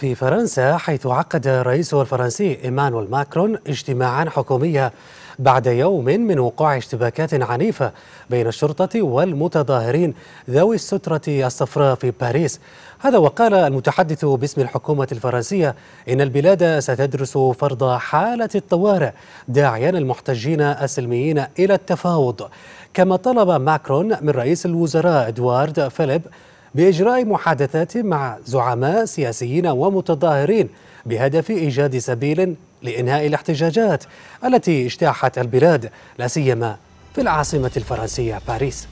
في فرنسا حيث عقد الرئيس الفرنسي إيمانويل ماكرون اجتماعا حكوميا بعد يوم من وقوع اشتباكات عنيفة بين الشرطة والمتظاهرين ذوي السترة الصفراء في باريس. هذا وقال المتحدث باسم الحكومة الفرنسية إن البلاد ستدرس فرض حالة الطوارئ داعيا المحتجين السلميين إلى التفاوض. كما طلب ماكرون من رئيس الوزراء إدوارد فيليب بإجراء محادثات مع زعماء سياسيين ومتظاهرين بهدف إيجاد سبيل لإنهاء الاحتجاجات التي اجتاحت البلاد لا سيما في العاصمة الفرنسية باريس.